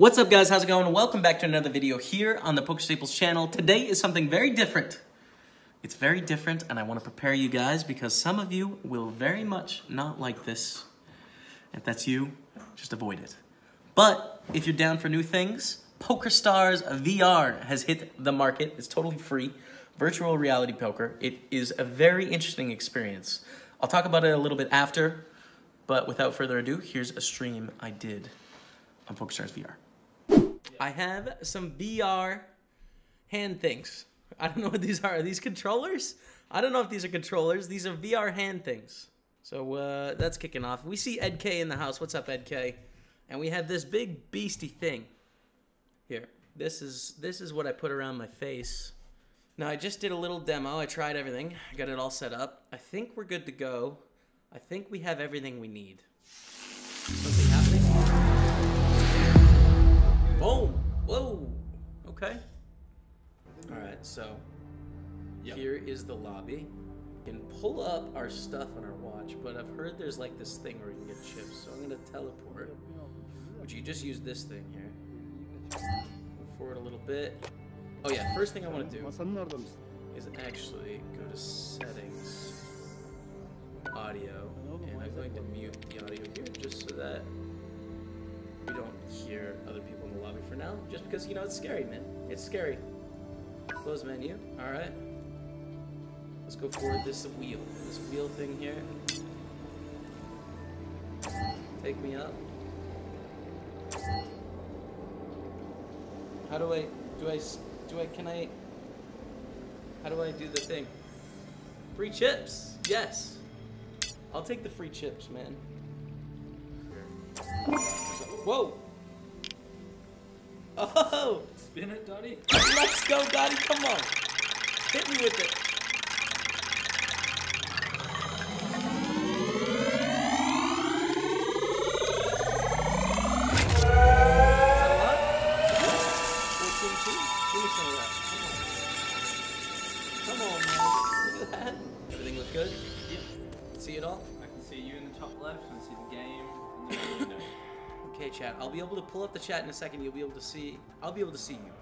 What's up guys, how's it going? Welcome back to another video here on the Poker Staples channel. Today is something very different. It's very different and I want to prepare you guys because some of you will very much not like this. If that's you, just avoid it. But if you're down for new things, PokerStars VR has hit the market. It's totally free. Virtual reality poker. It is a very interesting experience. I'll talk about it a little bit after, but without further ado, here's a stream I did on PokerStars VR. I have some VR hand things. I don't know what these are. Are these controllers? I don't know if these are controllers. These are VR hand things. So uh, that's kicking off. We see Ed K in the house. What's up, Ed K? And we have this big beastie thing. Here, this is this is what I put around my face. Now I just did a little demo. I tried everything. I got it all set up. I think we're good to go. I think we have everything we need. Boom! Whoa! Okay. All right. So here is the lobby. We can pull up our stuff on our watch, but I've heard there's like this thing where you can get chips. So I'm gonna teleport. Would you just use this thing here? Move forward a little bit. Oh yeah, first thing I want to do is actually go to settings, audio, and I'm going to mute the audio here just so that we don't hear other people in the lobby for now. Just because, you know, it's scary, man. It's scary. Close menu. All right. Let's go forward this wheel. This wheel thing here. Take me up. How do I, do I, do I, can I, how do I do the thing? Free chips. Yes. I'll take the free chips, man. Whoa. Oh, Spin it, Dottie. let's go, Gotti. Come on. Hit me with it. The chat in a second. You'll be able to see. I'll be able to see you.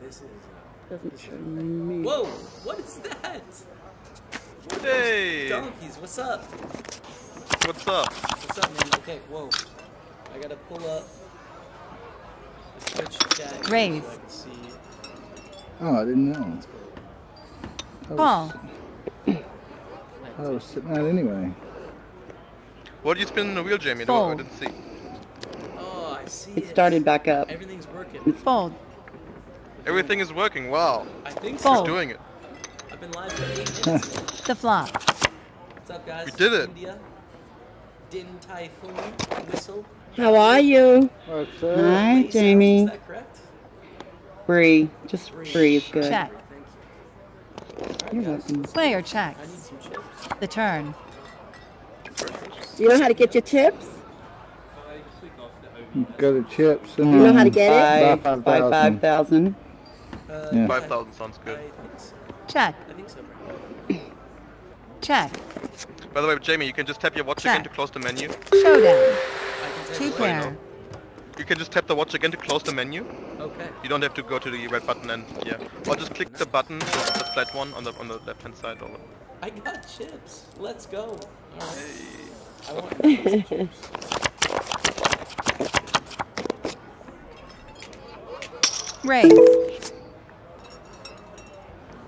This is. Uh, Doesn't show me. whoa! What is that? Hey! Donkeys, what's up? What's up? What's up, man? Okay, whoa. I gotta pull up the Twitch chat here Raise. so I can see. Oh, I didn't know. I was, Paul, I was sitting out anyway. What did you spin in the wheel, Jaime? No, I Fold. didn't see. I see. It started back up. Everything's working. fold, Everything is working. Wow. I think Who's so. Fold. doing it? I've been live for eight minutes. the flop, What's up, guys? We did it. India. Din Typhoon whistle. How are you? What's up? Hi, Lisa, Is Jaime. that correct? Bree. Just Bree is good. check, Thank you. You're welcome. player I need checks, some chips. the turn, You know how to get your chips? Go to chips and You know how to get it? Buy Buy 5,000. 5,000. Uh, Yeah. 5,000 sounds good. think so. check, I think so, check, By the way, Jaime, you can just tap your watch Check. again to close the menu. showdown, I can two you pair, You can just tap the watch again to close the menu. Okay. You don't have to go to the red button and yeah. Or just click the button, the, the flat one on the on the left hand side. Or I got chips. Let's go. All right. hey. I want chips. raise,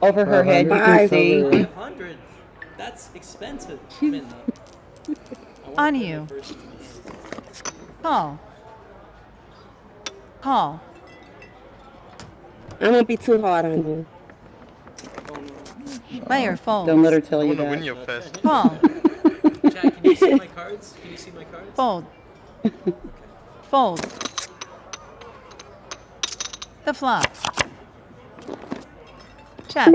Over her uh-huh. head, you can see. 500. That's expensive. Minna. I want On you. my first in my hand. call, call, I won't be too hard on you. No. player folds, Don't let her tell you wanna win that. your fest. call, Jack, can you see my cards? Can you see my cards? fold, fold, the flop, check,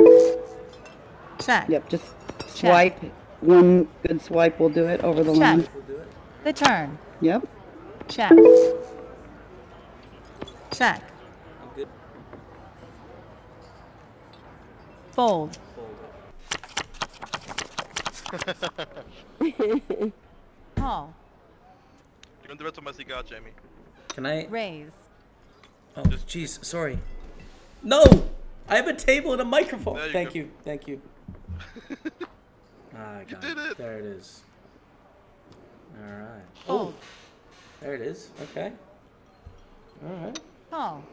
check, Yep, just swipe. One good swipe will do it over the Check. line. We'll do it. the turn, Yep. check, check, I'm good. fold, Fold it. call, You want the rest of my cigar, Jaime? Can I? Raise. Oh, jeez, sorry. No! I have a table and a microphone. You Thank go. you, thank you. Ah, I got did it. There it is. All right. Oh. There it is. Okay. All right. Call.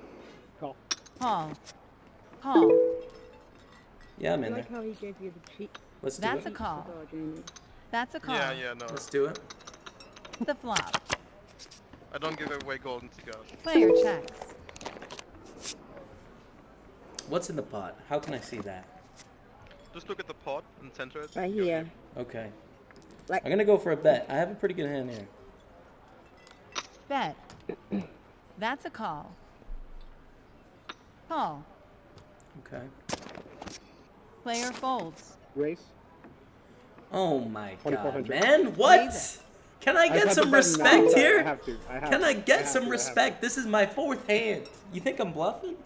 Call. Call. Call. Yeah, I'm I in there. like how he gave you the cheat Let's do That's it. a call. That's a call. Yeah, yeah, no. Let's do it. The flop. I don't give away golden cigars. Player checks. What's in the pot? How can I see that? Just look at the pot and center it. Right here. Okay. Like- I'm gonna go for a bet. I have a pretty good hand here. Bet. That's a call. Call. Okay. Player folds. Race. Oh my god, man! What? Can I I get have some to bet now. respect I here? have to. I have Can to. I I get have some to, I have respect? This is my fourth hand. You think I'm bluffing?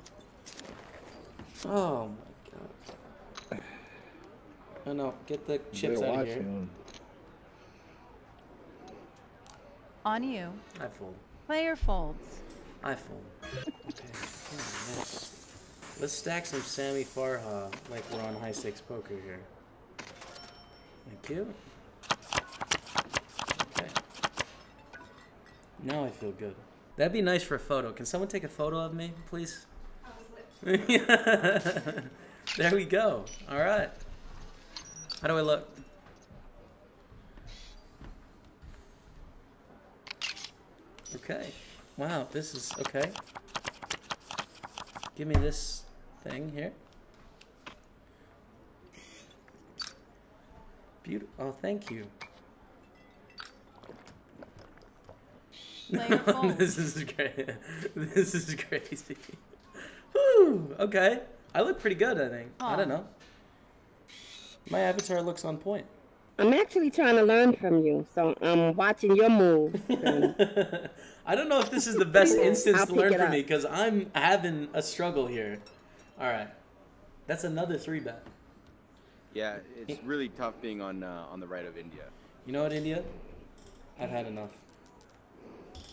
Oh my god. Oh no, get the chips They're out of here. watching. On you. I fold. Player folds. I fold. Okay. oh, nice. Let's stack some Sammy Farha like we're on high stakes poker here. Thank you. Okay. Now I feel good. That'd be nice for a photo. Can someone take a photo of me, please? there we go. All right. How do I look? Okay. Wow, this is okay. Give me this thing here. Beautiful. Oh, thank you. This is great. This is crazy. Whew. Okay. I look pretty good, I think. I don't know. My avatar looks on point. I'm actually trying to learn from you, so I'm watching your moves. I don't know if this is the best instance to learn from up. me because I'm having a struggle here. All right. That's another three bet. Yeah, it's really tough being on uh, on the right of India. You know what, India? I've had enough.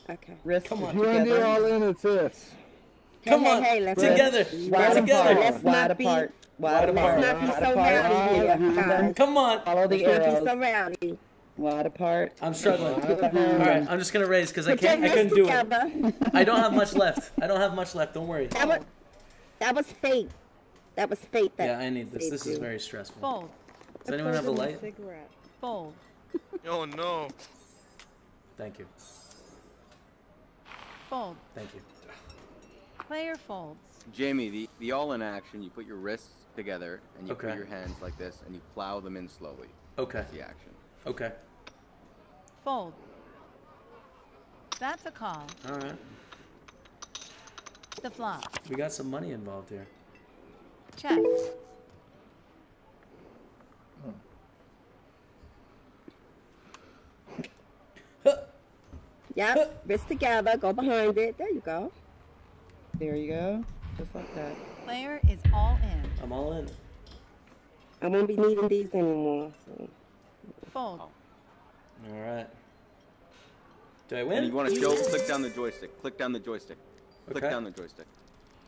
okay. Wrist Come on. If you want to be all in, it's this. Hey, Come hey, on. hey, let's Together. Wide We're together. apart. Let's wide not be- apart. Wide Wide apart. apart. Let's not be so apart. rowdy here, guys. Come on. Follow the Let's not be so rowdy. Wide apart. I'm struggling. Wide All apart. right, I'm just gonna raise because I can't. I wrists couldn't do it. I don't have much left. I don't have much left. Don't worry. That was, that was fate. That was fate. That Yeah, I need this. This is you. very stressful. Fold. Does anyone have a light? Cigarette. Fold. Oh no. Thank you. Fold. Thank you. Player folds. Jaime, the, the all-in action, you put your wrists together and you Okay. put your hands like this and you plow them in slowly. Okay. That's the action. Okay. Fold. That's a call. All right. The flop. We got some money involved here. Check. Yep. Wrist together. Go behind it. There you go. There you go. Just like that. Player is all in. I'm all in. I won't be needing these anymore. So. Fold. Oh. All right. Do I win? And win? you want to show, click down the joystick. Click down the joystick. Click Okay. down the joystick.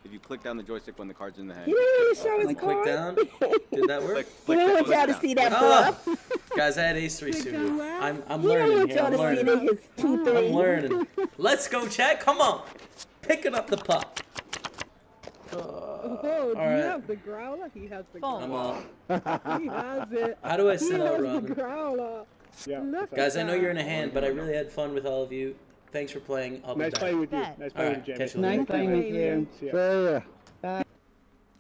If you click down the joystick when the card's in the hand. He didn't even show his Like click down. Did that work? Click, He click don't that- want y'all to see that bluff. guys, I had ace three suited. I'm I'm He don't learning want here. I'm to see learning. his two. I'm learning. Let's go, chat. Come on. Picking up the puck. Oh, All do right. you have the growler? He has the Fold. I'm growler. all. He has it. How do I He sit out, has the growler. Yeah. Look Guys, I know you're in a hand, but I really had fun with all of you. Thanks for playing. I'll be Nice back. playing with you. Bet. Nice playing right, with catch you, you Jaime. later. Nice playing with you. See ya.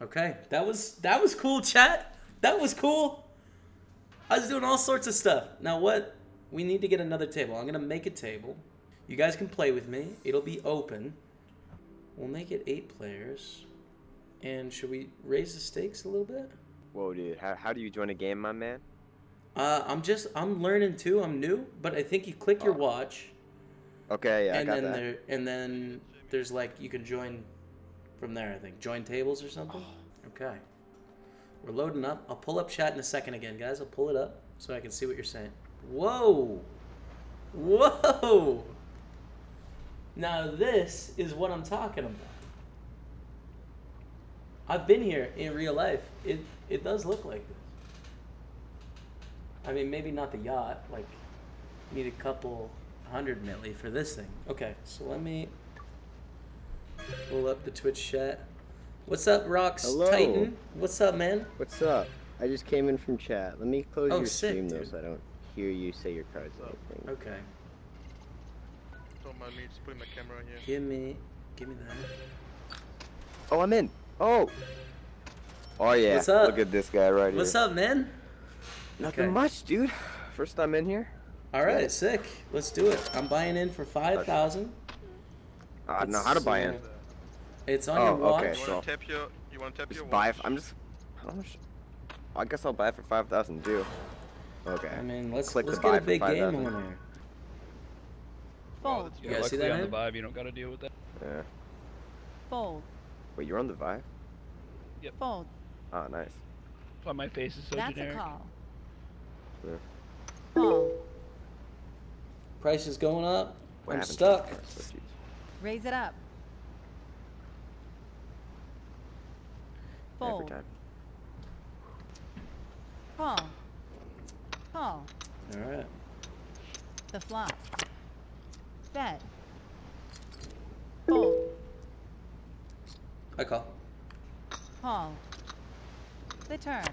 Okay, that was that was cool, chat. That was cool. I was doing all sorts of stuff. Now what? We need to get another table. I'm gonna make a table. You guys can play with me. It'll be open. We'll make it eight players. And should we raise the stakes a little bit? Whoa, dude. How, how do you join a game, my man? Uh, I'm just I'm learning too. I'm new, but I think you click your Oh. watch, Okay, yeah, I and got then that. there and then there's like you can join from there. I think join tables or something. Okay, we're loading up. I'll pull up chat in a second again, guys. I'll pull it up so I can see what you're saying. Whoa, whoa. Now this is what I'm talking about. I've been here in real life. It it does look like this. I mean, maybe not the yacht. Like, need a couple hundred milli for this thing. Okay, so let me pull up the Twitch chat. What's up, Rocks Hello. Titan? What's up, man? What's up? I just came in from chat. Let me close Oh, your sick, stream though, so I don't hear you say your cards and everything. Okay, Don't mind me just putting my camera on here. give me, give me that. Oh, I'm in. Oh. Oh yeah. What's up? Look at this guy right What's here. What's up, man? Nothing Okay. much, dude. First time in here. All right, sick. Let's do it. I'm buying in for five thousand. I don't know how to buy in. It's on Oh, your watch. okay. You So- wanna tap your you wanna tap your Just buy. watch? F- I'm just. How much? I guess I'll buy it for five thousand too. Okay. I mean, let's Click let's to get a for big game 5,000. on here. Fold. You guys see that? on the man? vibe, you don't gotta deal with that. Yeah. Fold. Wait, you're on the Vive? Yep. Fold. Oh, nice. That's why my face is so That's generic. a call. Yeah. Call. Price is going up. What I'm stuck. the price? Jeez. Raise it up. Every time. Call. Call. All right. The flop. Bet. Fold. I call. Call. The turn.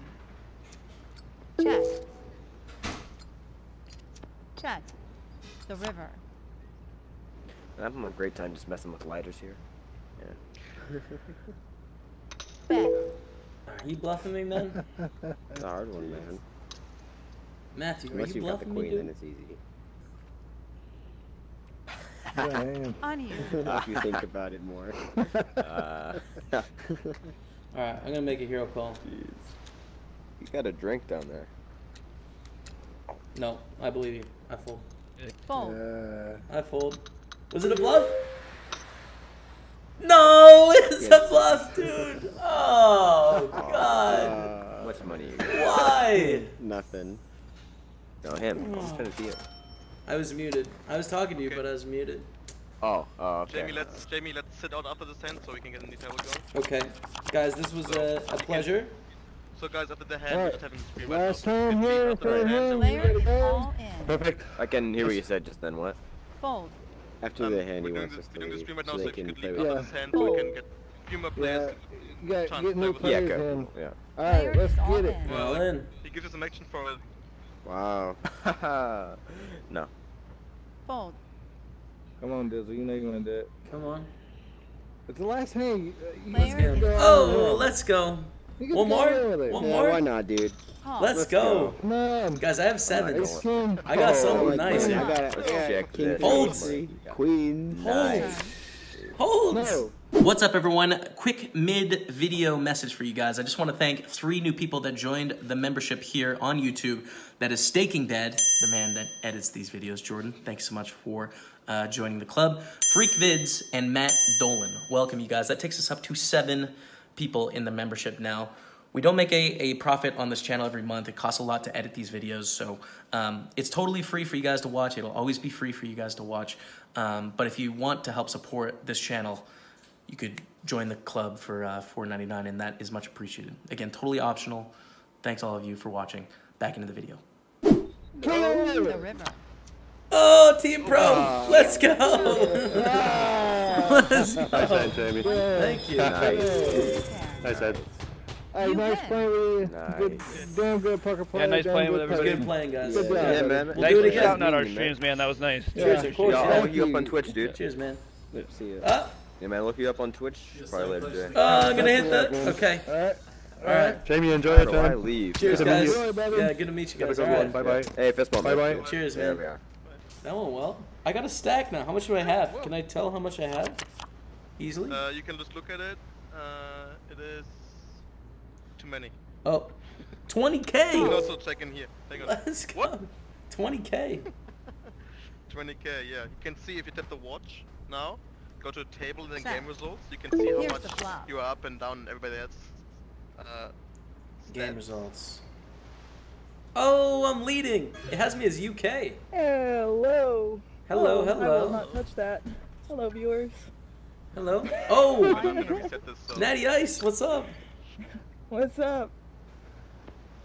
Check. Check. The river. I'm having a great time just messing with lighters here. Yeah. Bet. Are you bluffing me, man? It's a hard one, man. Matthew, are Unless you you've got the bluffing me, queen, then it's easy. Yeah, I am. On you. if you think about it more. Uh, All right, I'm gonna make a hero call. Jeez. You got a drink down there. No, I believe you. I fold. Fold. Uh, I fold. Was it a bluff? No, it's a bluff, dude. Oh God. Uh, How much money you got? Why? Nothing. No, him. I was trying to be it. I was muted. I was talking to you, but I was muted. Oh, oh, okay. Jaime, let's Jaime, let's sit out after this hand so we can get a new table going. Okay, guys, this was a, a pleasure. So guys, after the hand, Alright. just having the stream right last now. so time you here, see after the hand, hand. Player we is gotta go. all in. Perfect. I can hear what you said just then. What? Fold. After Um, the hand, he we're doing wants this, us we're to doing the leave, stream right now, so so they if you can could play leave with after Yeah. this hand, so we can get a few more Yeah, players. you got Chance get to new play Yeah, players okay. in. Yeah. All Player right, let's is all get it. in. Well, in. He gives us some action for it. Wow. no. Fold. Come on, Dizzle. You know you want to do it. Come on. It's the last hand. You, uh, you Player can is go Oh, let's go. One more? with. One Yeah, more? why not, dude? Call. Let's, Let's go. Come on. Guys, I have seven. It's. I got Oh, something like nice queen. here. I got it. Let's Yeah, check king this. Folds. Queen. Holds. Holds. No. What's up, everyone? Quick mid video message for you guys. I just want to thank three new people that joined the membership here on YouTube. That is Staking Dead, the man that edits these videos. Jordan, thanks so much for uh, joining the club. Freak Vids and Matt Dolan. Welcome, you guys. That takes us up to seven people in the membership now. We don't make a, a profit on this channel every month. It costs a lot to edit these videos, so um, it's totally free for you guys to watch. It'll always be free for you guys to watch. Um, but if you want to help support this channel, you could join the club for uh, $4.99, and that is much appreciated. Again, totally optional. Thanks all of you for watching. Back into the video. The river. Oh, Team Pro, let's go. let's go. Nice head, Jaime. Thank you. Nice. Nice head. Hey, nice win. playing with you. Good, damn good poker player. nice playing with everybody. good playing, guys. Good job. Yeah, man. We'll Thanks do it again. shouting out our streams, man. That was nice. Cheers, of course. Yeah, yeah. I'll look you up on Twitch, dude. Cheers, man. See ya. Uh, Yeah, man, look you up on Twitch. Probably later today. uh, gonna hit that. Okay. All right. All right. Jaime, enjoy How do I leave? Cheers, Good to meet guys. you. Yeah, good to meet you guys. Have a good one. Bye bye. Hey, fist bump. Bye bye. Cheers, There man. we are. That went well. I got a stack now. How much do I have? Can I tell how much I have? Easily? Uh, you can just look at it. Uh, it is too many. Oh, You can 20k. also check in here. Hang on. Let's go. What? 20k. 20k, yeah. You can see if you tap the watch now, go to the table and then Check. game results, you can see how much you are up and down and everybody else. Uh, Game stats. results. Oh, I'm leading. It has me as UK. Hello. Hello, Oh, I will not touch that. Hello, viewers. Hello. Oh, I'm gonna reset this. So. Natty Ice, what's up? What's up?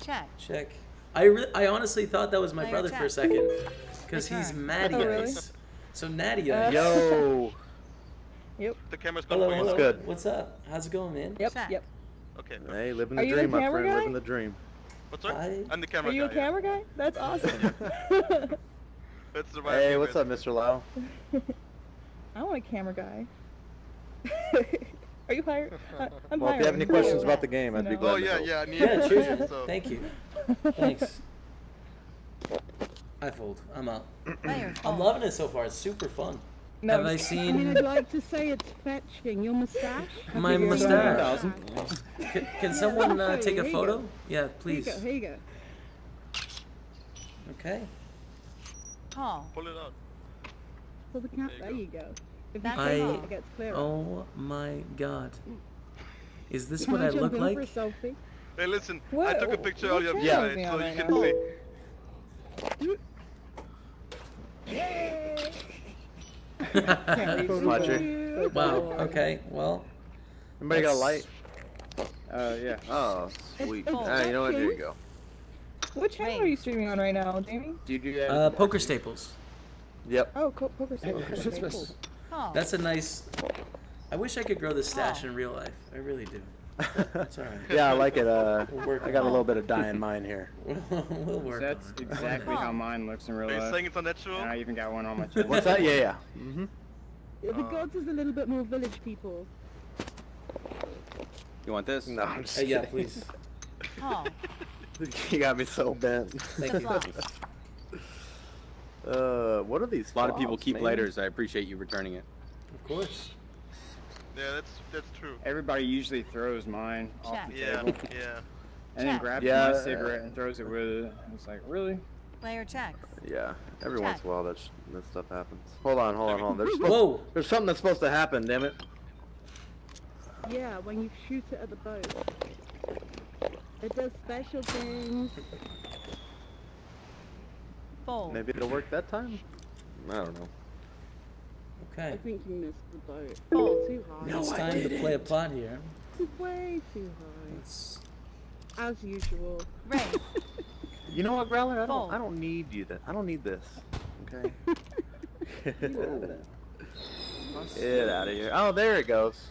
Check. Check. I re- I honestly thought that was my Player brother for a second, because he's Return. Matty Oh, really? Ice. So Natty Uh, Ice. Yo. Yep. The camera's gone Hello, for you. good? What's up? How's it going, man? Yep. Check. Yep. Okay. Hey, living Are the the dream, my friend. guy? Living the dream. What's up? Hi. I'm the camera guy. Are you a guy. yeah. camera guy? That's awesome. That's the right Hey, what's up, Mr. Lau? I want a camera guy. Are you hired? I- I'm Well, if you have any questions about the game, I'd You be glad Oh to yeah, help. yeah. I need Yeah, it. cheers. So. Thank you. Thanks. I fold. I'm out. I'm loving it so far. It's super fun. No, Have I I'm I mean, seen I'd like to say it's fetching. Your mustache? my mustache? Can, can someone uh, take a photo? go. Yeah, Here you please. go. Here you go. Okay. Call. Pull it out. So the cat. There There you you go. If That's you I- take it, it gets clearer. Oh my god. Is this Can what I I jump look like? for a selfie? Hey, listen. I took a picture earlier of you is he guys, so you right can now? see. Watcher. Wow. Okay. Well, Anybody got a That's- light? Uh, yeah. Oh, sweet. it's Ah, you know what? There you go. What channel are you streaming on right now, Jaime? Do you do that? uh, poker staples. Yep. Oh, co- poker staples. Okay, cool. That's a nice. I wish I could grow this stash Oh. in real life. I really do. It's alright. yeah, I like it. Uh, We'll I got a little bit of dye in mine here. we'll work That's on exactly how mine looks in real Are you life. saying it's unnatural? And I even got one on my chest. What's that? Yeah, yeah. Mm-hmm. The gods is a little bit more village people. You want this? No, I'm just Uh, yeah, please. Oh. you got me so bent. Thank you. Uh, what are these? A lot of people keep man? lighters. I appreciate you returning it. Of course. Yeah, that's that's true. Everybody usually throws mine off the Yeah, table yeah. yeah. and then grabs Yeah, my uh, cigarette and throws it with it. It's like, really? Player checks. Yeah, every Check. once in a while that sh- that stuff happens. Hold on, hold on, hold on. There's Whoa. there's something that's supposed to happen. Damn it. Yeah, when you shoot it at the boat. It does special things. Fold. Maybe it'll work that time. I don't know. I think you missed the boat. Oh. Too high. No, it's time to play a pot here. Way too high. Let's. As usual. Raise. You know what, Growler? I don't. I don't need you. That I don't need this. Okay. Get out of here. Oh, there it goes.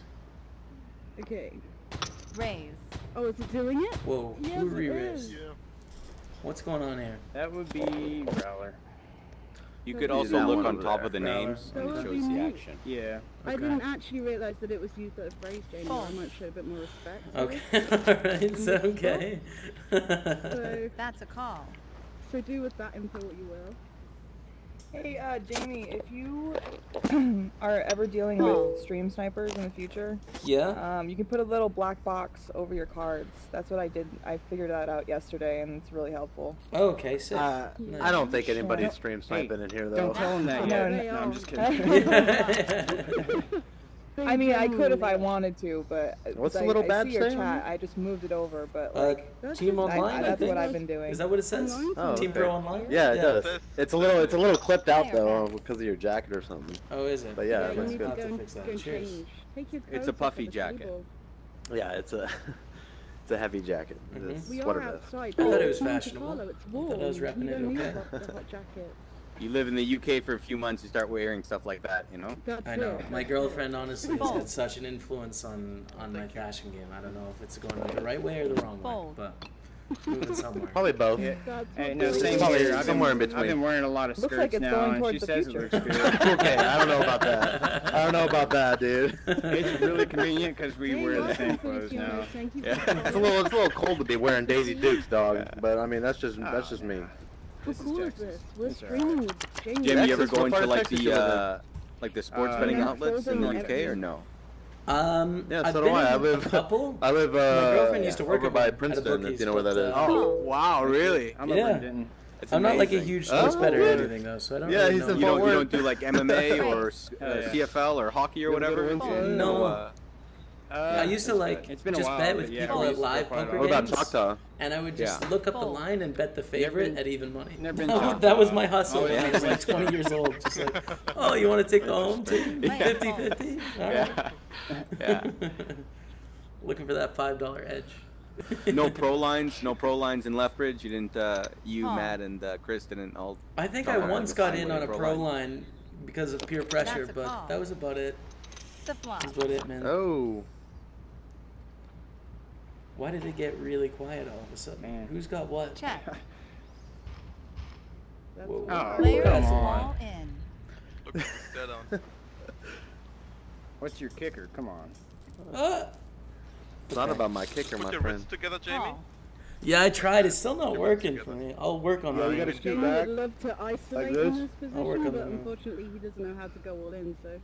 Okay. Raise. Oh, is it doing it? Whoa. Yes, Who re-raised? is. Yeah. What's going on here? That would be Growler. You Could could also that look on top there. of the names and it shows the action. Yeah. I didn't actually realise that it was you that raised Jaime. Oh. I might show a bit more respect. Okay. Alright. It's okay. So, That's a call. so do with that info what you will. Hey, uh, Jaime, if you are ever dealing with stream snipers in the future, yeah. um, you can put a little black box over your cards. That's what I did. I figured that out yesterday, and it's really helpful. Okay. so Uh, Nice. I don't think anybody's Don't- stream sniping in here though. Don't tell him that yet. no, They No, I'm just kidding. They I mean, I could if I wanted to, but What's the I, little I badge see your say chat. I just moved it over, but Uh, like, That's team just- I, online. I, I that's think. what I've been doing. Is that what it says? Online? Oh, Team okay. Pro Online. Yeah, it does. It's a little. It's a little clipped out though because of your jacket or something. Oh, is it? But yeah, Yeah, that's you need good. to go have to fix that. and Cheers. change. Take your It's a puffy jacket. table. Yeah, it's a. It's a heavy jacket. Mhm. It's We are outside. I thought it was fashionable. I thought I was repping you it, don't okay. A hot, a hot jacket. You live in the UK for a few months, you start wearing stuff like that, you know? That's I know. it. My girlfriend honestly has had such an influence on on my fashion game. I don't know if it's going the right way or the wrong Fold. way, but somewhere. Probably both. Yeah. That's Hey, no, same do. Probably here. I've been, somewhere in I've been wearing a lot of Looks skirts like it's now, going and she towards the says future. it looks good. okay, I don't know about that. I don't know about that, dude. it's really convenient because we Hey, wear the same to the clothes now. Thank you Yeah, it's a little. It's a little cold to be wearing Daisy Dukes, dog. But I mean, that's just that's oh, just me. How This is cool is Texas. this? We're It's alright. streaming with Jaime. Jim, you ever Texas, go what into like Texas the you live in? uh, like the sports Uh, betting yeah, outlets in the UK and- or no? Um, Yeah, I've so do been I. I live- a couple. I live. Uh, My girlfriend used to work over at by one- at Princeton, if you know where that but, is. Oh, wow, really? I'm Yeah. It's I'm not like a amazing. huge Oh, sports bettor or anything though, so I don't Yeah, really he's know. in You don't, you don't do like MMA or uh, yeah. CFL or hockey or whatever? little info. No. Uh, I used to like it's been just while, bet with yeah, people at live play quite a poker lot. What about games, Choctaw? and I would just Yeah. look up the line and bet the favorite been- at even money. never been that, that was my hustle Oh, when I was like 20 years old. Just like, oh, you want to take the home team? Yeah. 50 50? All right. Yeah. Yeah. Looking for that $5 edge. no pro lines, no pro lines in Lethbridge. You didn't. Uh, you, Huh. Matt, and uh, Chris didn't all. I think I once got in on a pro pro line. line because of peer pressure, but call. that was about it. The flop. That's about it, man. Oh. Why did it get really quiet all of a sudden? Man. Who's got what? Check. That's Whoa. Oh, Player come on. all in. Look dead on. What's your kicker? Come on. Ah! It's not about my kicker, Put my your friend. together, Jaime. Call. Yeah, I tried. It's still not working for me. I'll work on Yeah, you it. gotta scoot Jaime back. would love to isolate this? in this I'll work position, on but that. unfortunately he doesn't know how to go all in, so.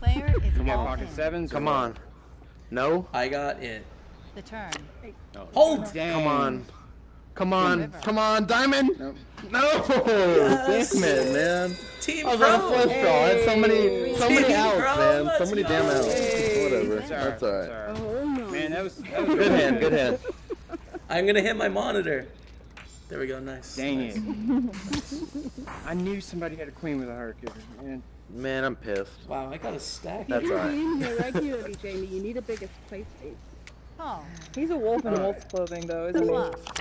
Player is You got all pocket in. sevens? or Come on. No? I got it. The turn. Hold! Dang. Come on. Come on. Come on, Diamond! Nope. No! Yes. Damn it, man. Team I was on a Pro! flush draw. I had so many, so many Team outs, man. let's So many go. damn outs. Hey. Whatever. It's alright, That's alright. Oh. Man, that was, that was Good hand, good hand. I'm gonna hit my monitor. There we go, nice. Dang nice. it. I knew somebody had a queen with a heart kicker. Man. Man, I'm pissed. Wow, I got a stack. That's you alright. in here regularly, Jaime. You need a bigger play space. Call. He's a wolf in wolf's clothing, though, The isn't he?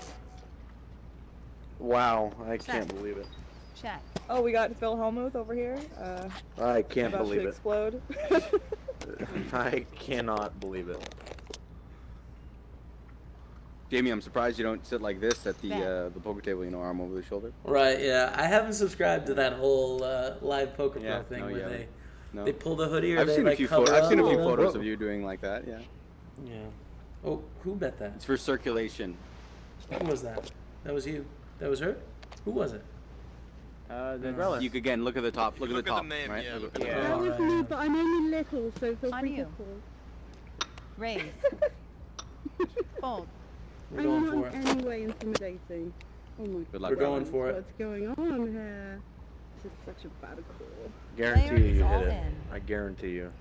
Wow, I Check. can't believe it. Check. Oh, we got Phil Hellmuth over here. Uh, I can't about believe to it. explode. I cannot believe it. Jaime, I'm surprised you don't sit like this at the uh, the poker table. You know, arm over the shoulder. Right, yeah. I haven't subscribed to that whole uh, live poker pro thing no, where you they. No. they pull the hoodie or I've they seen like a few cover photos. I've seen a few photos of you doing like that. Yeah. Yeah. Oh, who bet that? It's for circulation. Who was that? That was you. That was her. Who was it? Uh, the You could again look at the top. Look at Look the at the top. name, right? yeah, Look look at at the the That top. was Alright. me, but I'm only little, so feel On free to you. call. Raise. Fold. We're I'm going not for it. in any way intimidating. Oh my Good luck. We're going Robin. for it. What's going on here? This is such a bad call. Guarantee you you all hit it. I guarantee you.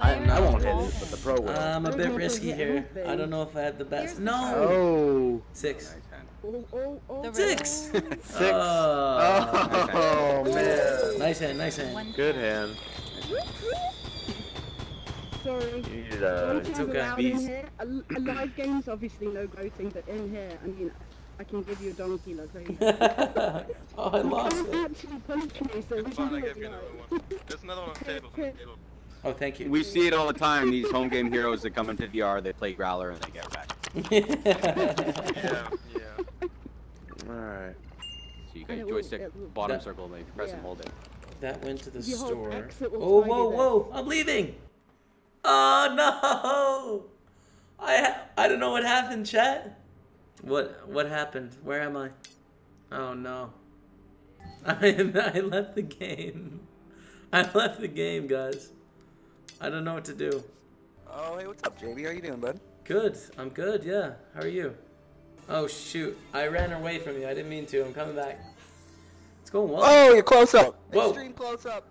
Player I, I won't hit it, but the pro will. I'm a bit risky here. I don't know if I have the best. No. oh. Six. Nice hand. Oh, oh, oh. The Six. Six. Oh. Oh, man. Nice hand, nice hand. Good hand. hand. Sorry. You need One uh, It's thing's okay. allowed in Beast. here. A, a live game's obviously no voting, but in here, I mean, I can give you a donkey like crazy. oh, I You lost can't it. actually punch me, so we It's can fine, do I it gave you another live. one. There's another one on the table. On the table. Oh, thank you. We see it all the time. These home game heroes that come into VR, they play Growler and they get back. Yeah, yeah. Alright. So you got your joystick it bottom That- circle, and you press and hold it. that went to the If store. X, Oh, tie whoa, you whoa! I'm leaving. Oh no! I ha- I don't know what happened, chat. What what happened? Where am I? Oh no! I I left the game. I left the game, guys. I don't know what to do. Oh, hey, what's up, JB? How you doing, bud? Good. I'm good. Yeah. How are you? Oh shoot! I ran away from you. I didn't mean to. I'm coming back. It's going well. Oh, you're close up. Whoa. Extreme close up.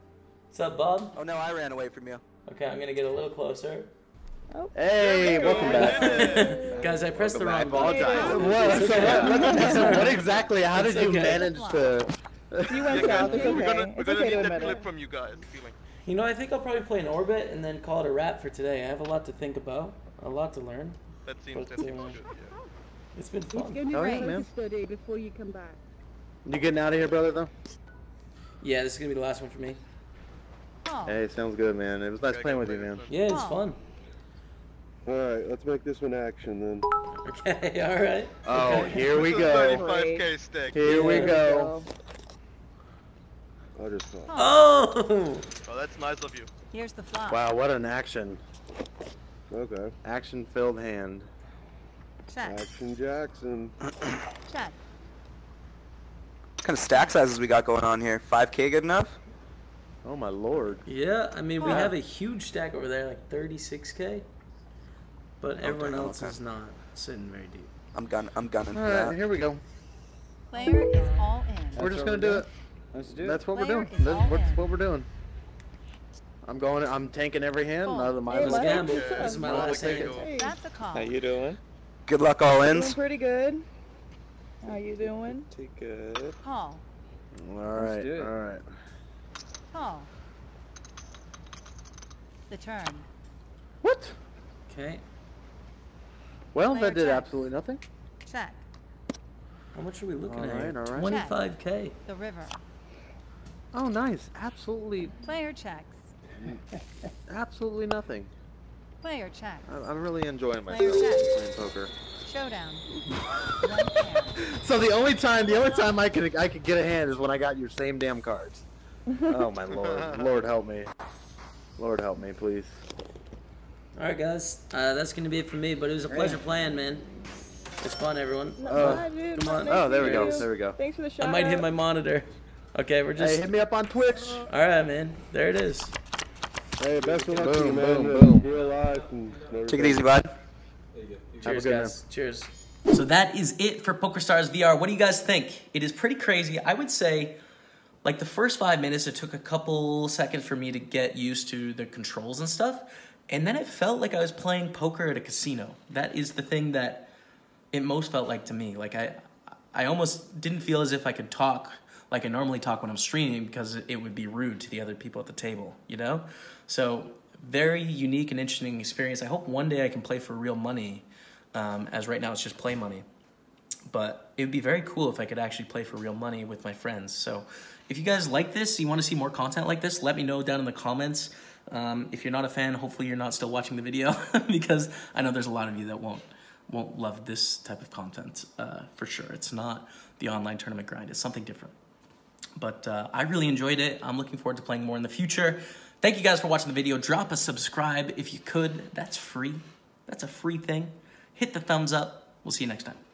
What's up, Bob? Oh no, I ran away from you. Okay, I'm gonna get a little closer. Oh. Hey, welcome back. Guys, I pressed the Welcome wrong back. button. What, It's so okay. what, what, what exactly? How It's did you okay. manage to? You went Yeah, south. It's We're okay. gonna, we're It's gonna okay need to that clip from you guys. Feeling. You know, I think I'll probably play an orbit and then call it a wrap for today. I have a lot to think about, a lot to learn. That seems, that But, seems uh, good. Yeah. It's been It's fun. going to Oh, be yeah, a man. study before you come back. You getting out of here, brother? Though. Yeah, this is gonna be the last one for me. Call. Hey, sounds good, man. It was nice playing with you, man. Yeah, it's Wow. fun. Alright, let's make this one action then. Okay, all right. Oh, Okay. here we go. 35k stick. Here we Yeah. go. I'll just call. Oh! Oh, that's nice of you. Here's the flop. Wow, what an action. Okay. Action-filled hand. Check. Action Jackson. Check. What kind of stack sizes we got going on here? 5k good enough? Oh my lord. Yeah, I mean, we Huh. have a huge stack over there, like 36k. But everyone else okay. is not sitting very deep. I'm gun I'm gunning All for here we go. Player is all in. We're That's just gonna do it. Let's do it. That's what we're doing. That's what's what we're doing. I'm going. I'm tanking every hand. Cool. None of my Hey, little- Mike, Gamble. This is my last hand. That's a call. How you doing? Good luck all Doing ins. pretty good. How you doing? Pretty good. Call. All right. do it. All right. Call. The turn. What? Okay. Well, Player that did checks. absolutely nothing. Check. How much are we looking All at? Right, all right. 25k. The river. Oh, nice. Absolutely, Player checks. absolutely nothing. Player checks. I- I'm really enjoying Player myself playing poker. Showdown. So the only time, the only time I could I could get a hand is when I got your same damn cards. Oh my lord, Lord help me, Lord help me, please. All right, guys. Uh, that's gonna be it for me. But it was a pleasure playing, man. It's fun, everyone. Oh, Bye, dude. come on. Nice Oh, there we go, you. there we go. Thanks for the show. I might hit my monitor. Okay, we're just. Hey, hit me up on Twitch. All right, man. There it is. Hey, best of luck to you, Boom, man. boom, boom. Real life and Take it easy, bud. Cheers, good guys. Cheers. So that is it for PokerStars VR. What do you guys think? It is pretty crazy. I would say, like the first five minutes, it took a couple seconds for me to get used to the controls and stuff, and then it felt like I was playing poker at a casino. That is the thing that it most felt like to me. Like I, I almost didn't feel as if I could talk like I normally talk when I'm streaming because it would be rude to the other people at the table, you know? So very unique and interesting experience. I hope one day I can play for real money, um, as right now it's just play money. But it would be very cool if I could actually play for real money with my friends. So if you guys like this, you want to see more content like this, let me know down in the comments. Um, if you're not a fan, hopefully you're not still watching the video because I know there's a lot of you that won't won't love this type of content uh, for sure. It's not the online tournament grind. It's something different. But uh, I really enjoyed it. I'm looking forward to playing more in the future. Thank you guys for watching the video. Drop a subscribe if you could. That's free. That's a free thing. Hit the thumbs up. We'll see you next time.